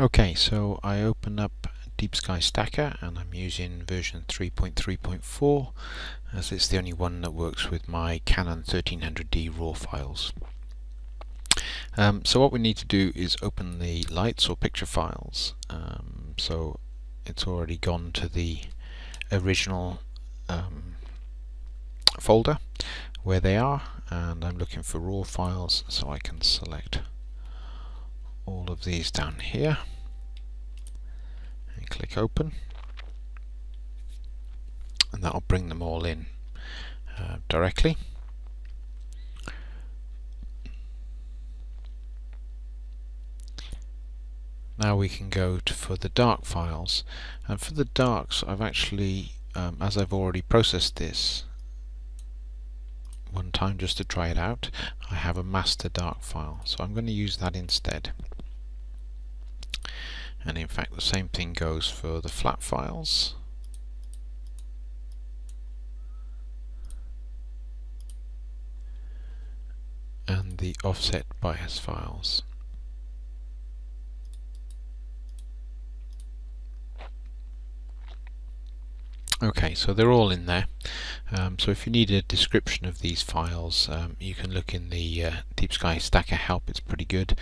Okay, so I open up Deep Sky Stacker and I'm using version 3.3.4 as it's the only one that works with my Canon 1300D RAW files. Um, so what we need to do is open the lights or picture files. Um, so it's already gone to the original um, folder where they are and I'm looking for raw files so I can select all of these down here. And click open. And that'll bring them all in uh, directly. Now we can go to, for the dark files. And for the darks I've actually um, as I've already processed this one time just to try it out I have a master dark file. So I'm going to use that instead and in fact the same thing goes for the flat files and the offset bias files Okay, so they're all in there. Um, so if you need a description of these files, um, you can look in the uh, Deep Sky Stacker help, it's pretty good.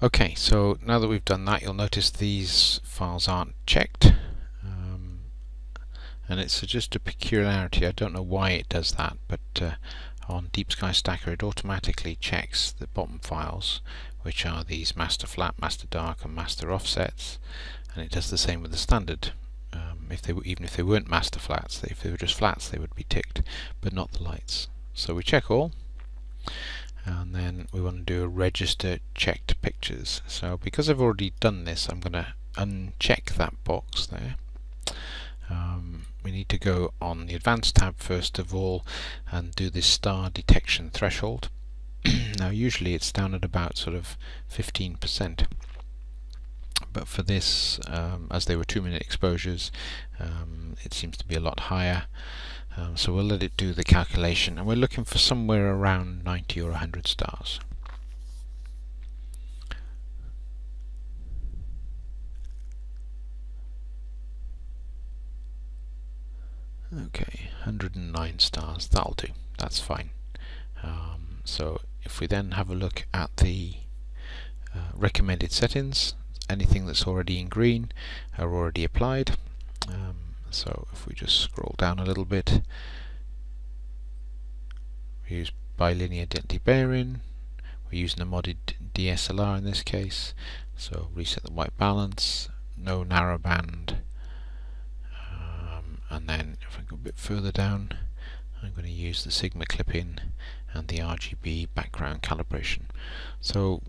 Okay, so now that we've done that, you'll notice these files aren't checked. Um, and it's just a peculiarity, I don't know why it does that, but uh, on Deep Sky Stacker it automatically checks the bottom files, which are these master flat, master dark and master offsets, and it does the same with the standard um, if they were, even if they weren't master flats, if they were just flats they would be ticked, but not the lights. So we check all and then we want to do a register checked pictures. So because I've already done this I'm going to uncheck that box there. Um, we need to go on the advanced tab first of all and do this star detection threshold. now usually it's down at about sort of 15% but for this um, as they were two minute exposures um, it seems to be a lot higher um, so we'll let it do the calculation and we're looking for somewhere around 90 or 100 stars. Okay 109 stars that'll do. That's fine. Um, so if we then have a look at the uh, recommended settings anything that's already in green are already applied. Um, so if we just scroll down a little bit, we use bilinear debayering, we're using a modded DSLR in this case, so reset the white balance, no narrowband, um, and then if I go a bit further down, I'm going to use the Sigma clipping and the RGB background calibration. So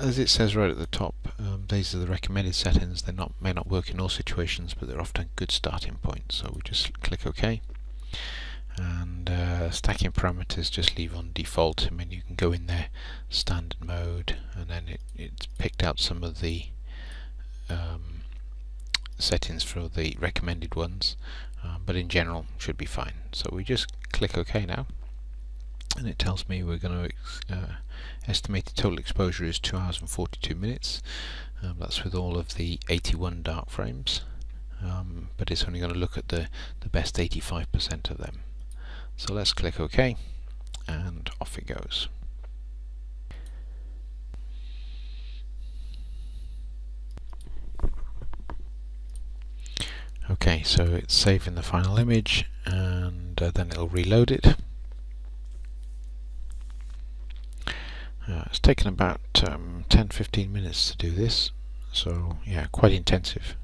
as it says right at the top, um, these are the recommended settings. They not may not work in all situations, but they're often good starting points. So we just click OK. And uh, stacking parameters just leave on default. I mean, you can go in there standard mode, and then it, it's picked out some of the um, settings for the recommended ones, uh, but in general should be fine. So we just click OK now and it tells me we're going to uh, estimated total exposure is 2 hours and 42 minutes. Um, that's with all of the 81 dark frames. Um, but it's only going to look at the the best 85% of them. So let's click OK and off it goes. Okay so it's saving the final image and uh, then it'll reload it it's taken about 10-15 um, minutes to do this, so yeah, quite intensive.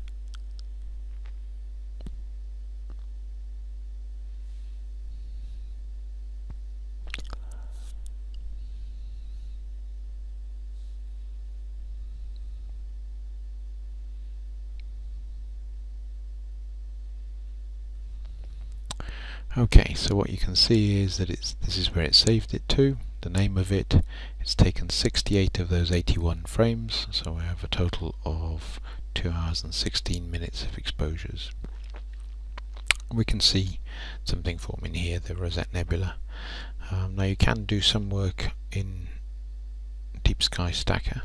Okay, so what you can see is that it's this is where it saved it to, the name of it. It's taken 68 of those 81 frames, so we have a total of 2 hours and 16 minutes of exposures. We can see something forming here, the Rosette Nebula. Um, now you can do some work in Deep Sky Stacker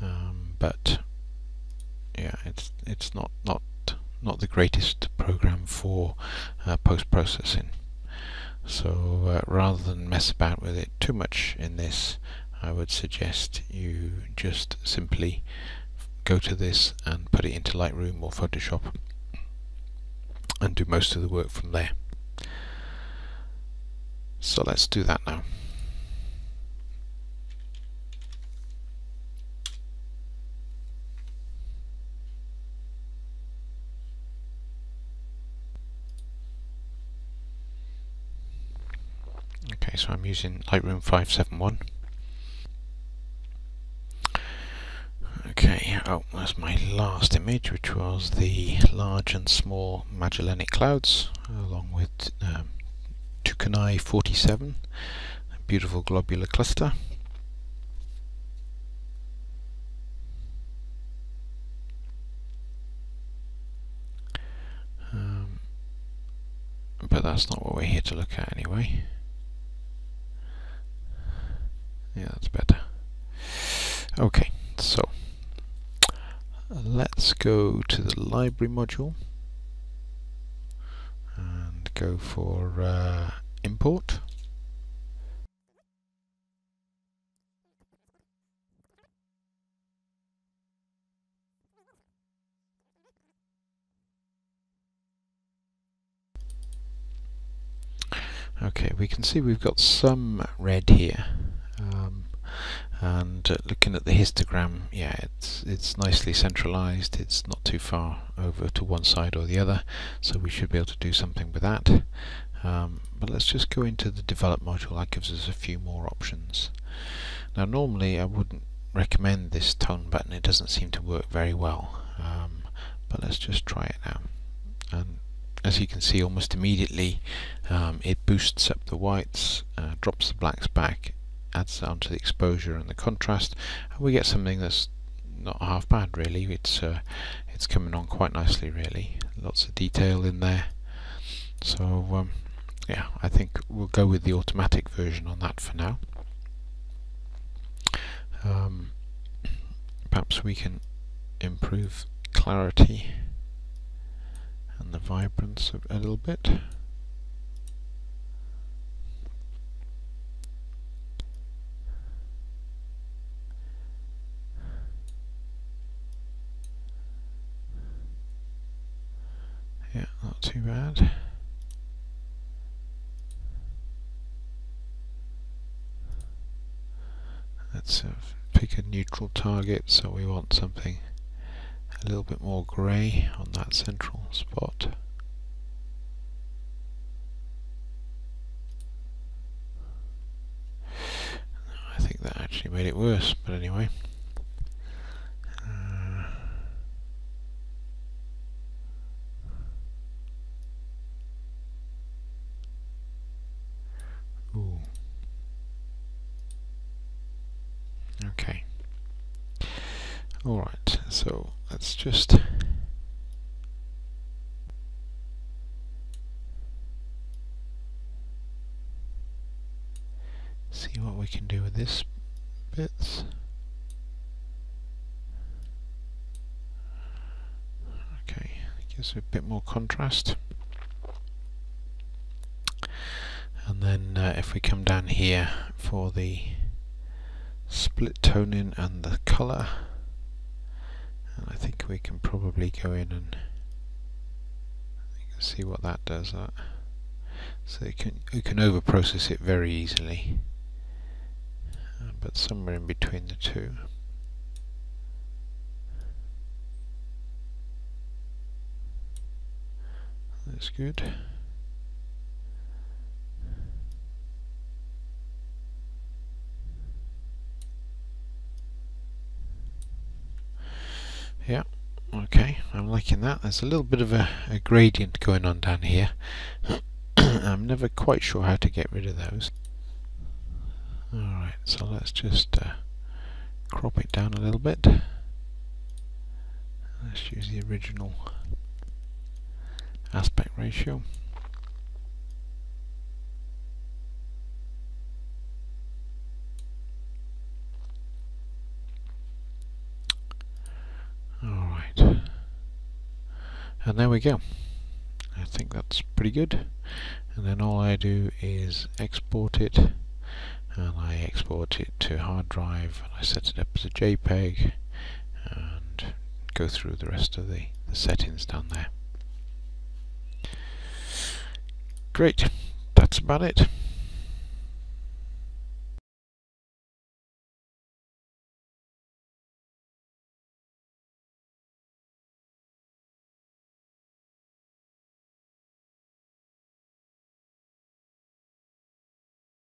um, but yeah, it's it's not not not the greatest program for uh, post processing. So uh, rather than mess about with it too much in this, I would suggest you just simply go to this and put it into Lightroom or Photoshop and do most of the work from there. So let's do that now. Okay, so I'm using Lightroom 571. Okay, oh, that's my last image, which was the large and small Magellanic Clouds, along with um, Tucanae 47, a beautiful globular cluster. Um, but that's not what we're here to look at anyway. Yeah, that's better. Okay, so let's go to the library module and go for uh, import. Okay, we can see we've got some red here. Um, and uh, looking at the histogram yeah it's it's nicely centralized. It's not too far over to one side or the other so we should be able to do something with that. Um, but let's just go into the develop module. That gives us a few more options. Now normally I wouldn't recommend this tone button. It doesn't seem to work very well. Um, but let's just try it now. And as you can see almost immediately um, it boosts up the whites uh, drops the blacks back adds on to the exposure and the contrast and we get something that's not half bad really. It's uh, it's coming on quite nicely really. Lots of detail in there. So um, yeah I think we'll go with the automatic version on that for now. Um, perhaps we can improve clarity and the vibrance a, a little bit Yeah, not too bad. Let's uh, pick a neutral target, so we want something a little bit more grey on that central spot. I think that actually made it worse, but anyway. Okay. Alright, so let's just see what we can do with this bits. Okay, gives a bit more contrast. And then uh, if we come down here for the split toning and the colour think we can probably go in and see what that does that. So you can you can over process it very easily. But somewhere in between the two. That's good Yeah, okay, I'm liking that. There's a little bit of a, a gradient going on down here. I'm never quite sure how to get rid of those. Alright, so let's just uh, crop it down a little bit. Let's use the original aspect ratio. And there we go I think that's pretty good and then all I do is export it and I export it to hard drive and I set it up as a JPEG and go through the rest of the, the settings down there. Great, that's about it.